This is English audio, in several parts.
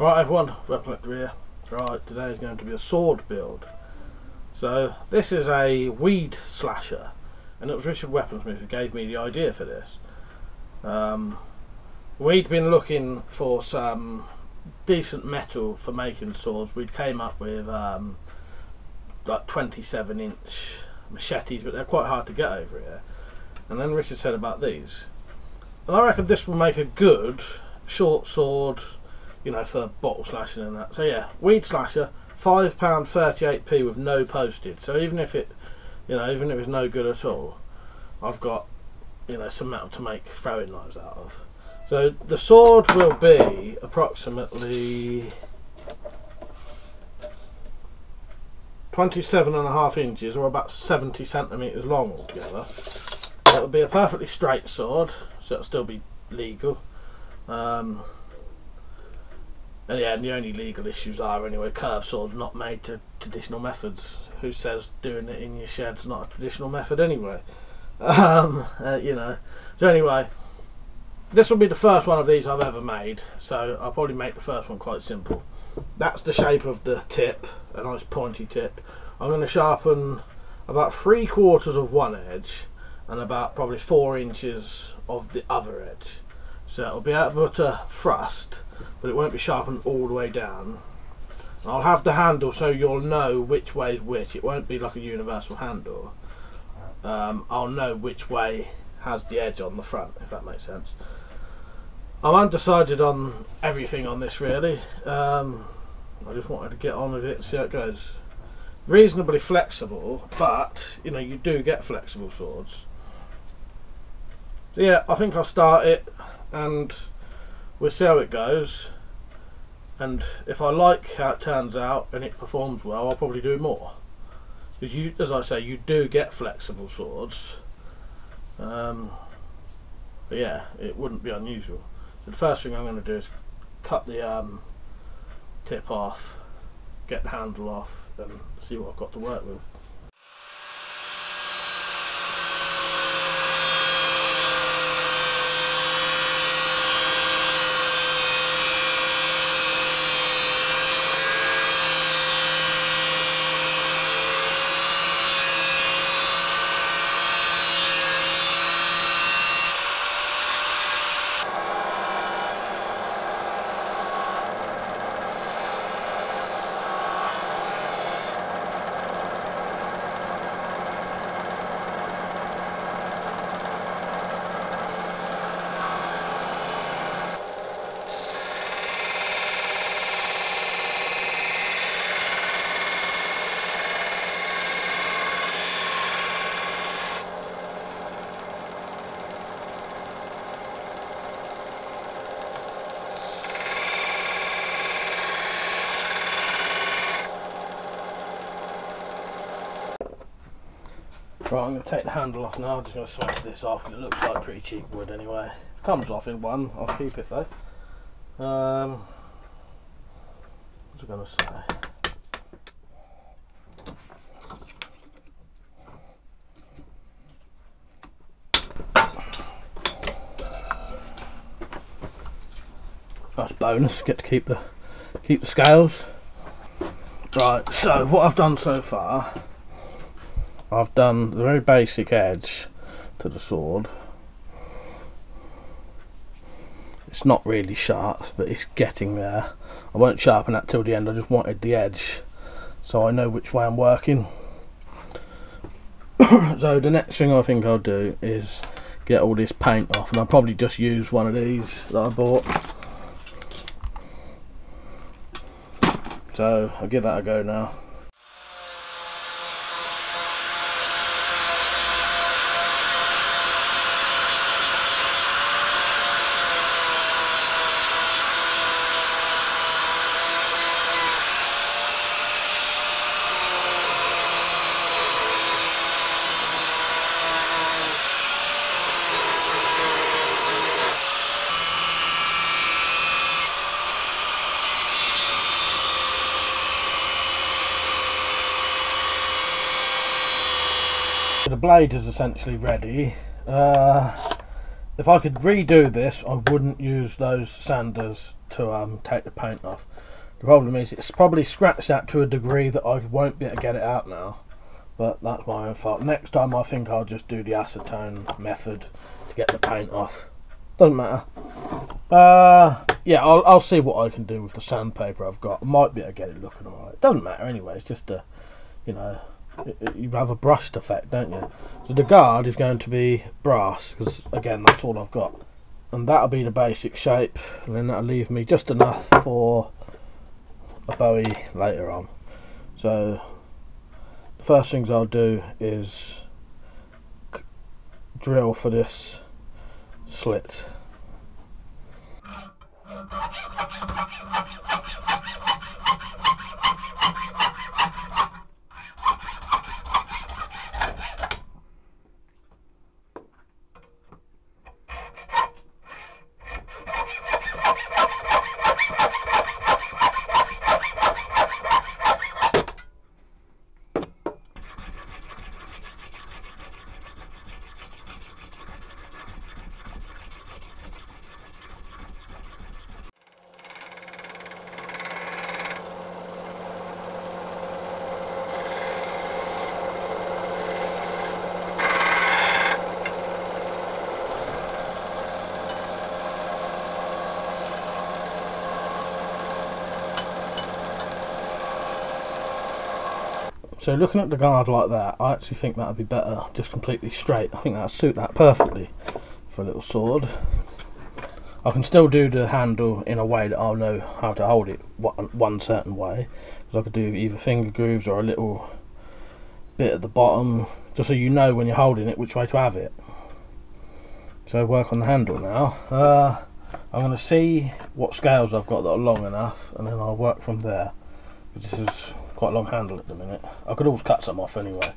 Right everyone, Weapon here. Right, today is going to be a sword build. So, this is a weed slasher, and it was Richard Weaponsmith who gave me the idea for this. Um, we'd been looking for some decent metal for making swords. We'd came up with um, like 27 inch machetes, but they're quite hard to get over here. And then Richard said about these. And I reckon this will make a good short sword you know, for bottle slashing and that. So yeah, weed slasher, five pound thirty eight p with no postage. So even if it, you know, even if it's no good at all, I've got, you know, some metal to make throwing knives out of. So the sword will be approximately 27 and a half inches or about 70 centimetres long altogether. It'll be a perfectly straight sword, so it'll still be legal. Um, and yeah, and the only legal issues are anyway, curved swords not made to traditional methods. Who says doing it in your shed's not a traditional method anyway? Um, uh, you know. So anyway, this will be the first one of these I've ever made, so I'll probably make the first one quite simple. That's the shape of the tip, a nice pointy tip. I'm going to sharpen about three quarters of one edge and about probably four inches of the other edge. So it'll be able to thrust but it won't be sharpened all the way down. I'll have the handle so you'll know which way is which. It won't be like a universal handle. Um, I'll know which way has the edge on the front, if that makes sense. I'm undecided on everything on this really. Um, I just wanted to get on with it and see how it goes. Reasonably flexible, but you know you do get flexible swords. So yeah, I think I'll start it and we'll see how it goes. And if I like how it turns out and it performs well I'll probably do more. Because you as I say you do get flexible swords. Um, but yeah it wouldn't be unusual. So the first thing I'm going to do is cut the um, tip off get the handle off and see what I've got to work with Right, I'm going to take the handle off now, I'm just going to smash this off, it looks like pretty cheap wood anyway. It comes off in one, I'll keep it though. Um, what was I going to say? Nice bonus, get to keep the keep the scales. Right, so what I've done so far I've done the very basic edge to the sword. It's not really sharp but it's getting there. I won't sharpen that till the end I just wanted the edge so I know which way I'm working. So the next thing I think I'll do is get all this paint off and I'll probably just use one of these that I bought. So I'll give that a go now the blade is essentially ready. Uh, if I could redo this, I wouldn't use those sanders to um, take the paint off. The problem is it's probably scratched that to a degree that I won't be able to get it out now. But that's my own fault. Next time I think I'll just do the acetone method to get the paint off. Doesn't matter. Uh, yeah, I'll, I'll see what I can do with the sandpaper I've got. I might be able to get it looking alright. Doesn't matter anyway, it's just a, you know, you have a brushed effect, don't you? So the guard is going to be brass, because again, that's all I've got. And that'll be the basic shape, and then that'll leave me just enough for a bowie later on. So, the first things I'll do is drill for this slit. So looking at the guard like that, I actually think that would be better, just completely straight. I think that would suit that perfectly for a little sword. I can still do the handle in a way that I'll know how to hold it one certain way. Because I could do either finger grooves or a little bit at the bottom, just so you know when you're holding it which way to have it. So work on the handle now. Uh, I'm going to see what scales I've got that are long enough, and then I'll work from there. This is quite long handle at the minute. I could always cut some off anyway.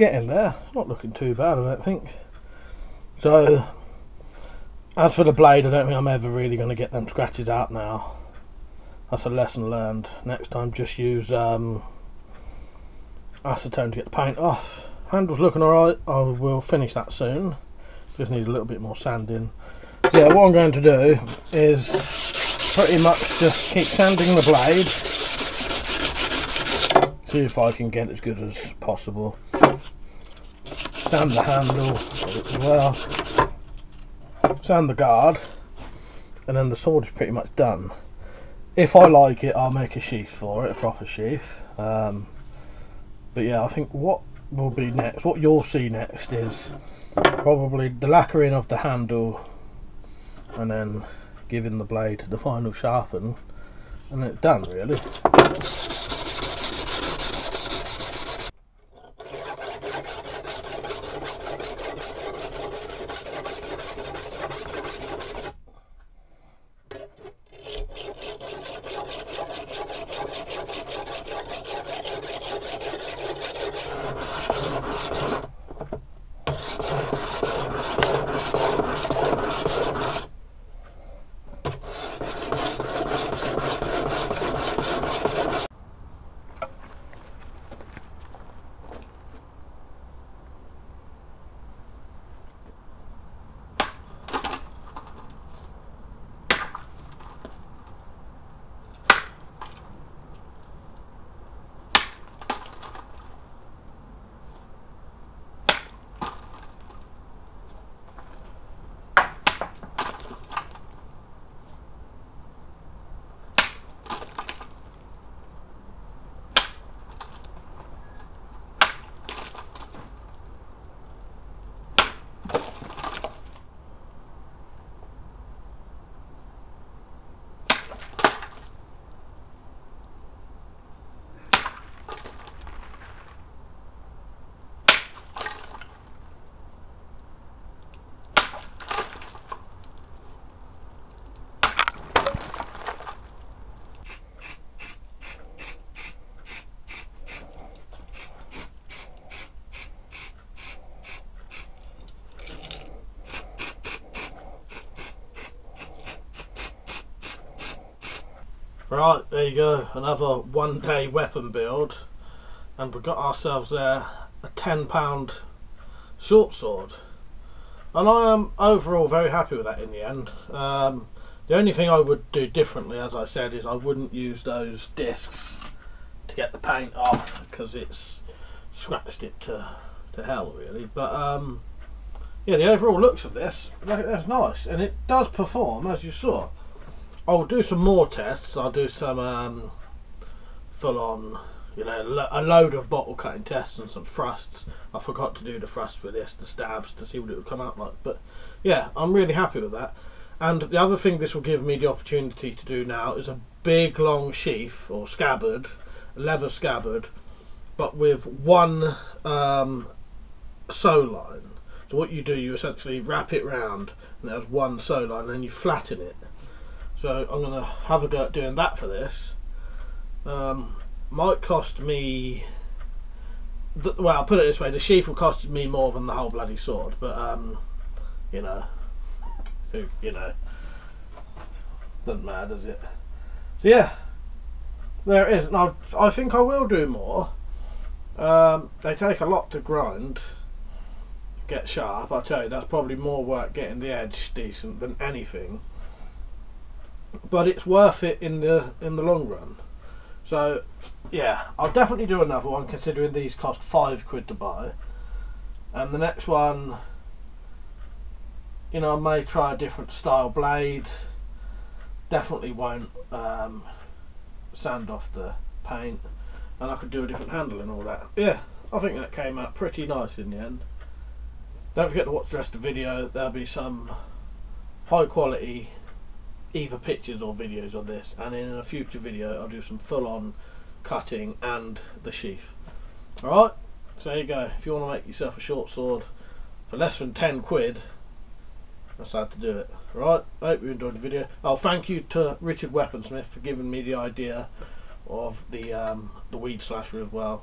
Getting there. Not looking too bad, I don't think. So, as for the blade, I don't think I'm ever really going to get them scratches out now. That's a lesson learned. Next time, just use um, acetone to get the paint off. Handle's looking alright. I will finish that soon. Just need a little bit more sanding. So yeah, what I'm going to do is pretty much just keep sanding the blade See if I can get as good as possible. Sand the handle as well. Sand the guard. And then the sword is pretty much done. If I like it, I'll make a sheath for it, a proper sheath. Um, but yeah, I think what will be next, what you'll see next is probably the lacquering of the handle and then giving the blade the final sharpen and it's done really. Right, there you go, another one day weapon build. And we've got ourselves there a £10 short sword. And I am overall very happy with that in the end. Um, the only thing I would do differently as I said is I wouldn't use those discs to get the paint off because it's scratched it to, to hell really. But um, yeah the overall looks of this that's nice. And it does perform as you saw I'll do some more tests. I'll do some um, full on, you know, a load of bottle cutting tests and some thrusts. I forgot to do the thrust with this, the stabs, to see what it would come out like. But yeah, I'm really happy with that. And the other thing this will give me the opportunity to do now is a big long sheath or scabbard, leather scabbard, but with one um, sew line. So what you do, you essentially wrap it round and there's one sew line and then you flatten it so I'm going to have a go at doing that for this. Um, might cost me, well I'll put it this way, the sheath will cost me more than the whole bloody sword, but um, you know, you know, doesn't matter does it? So yeah, there it is. Now I think I will do more. Um, they take a lot to grind, get sharp. I tell you, that's probably more work getting the edge decent than anything but it's worth it in the in the long run. So yeah, I'll definitely do another one considering these cost five quid to buy. And the next one, you know, I may try a different style blade. Definitely won't um, sand off the paint, and I could do a different handle and all that. Yeah, I think that came out pretty nice in the end. Don't forget to watch the rest of the video. There'll be some high quality either pictures or videos of this and in a future video I'll do some full-on cutting and the sheath. Alright so there you go. If you want to make yourself a short sword for less than 10 quid that's how to do it. Right I hope you enjoyed the video. Oh thank you to Richard Weaponsmith for giving me the idea of the um, the weed slasher as well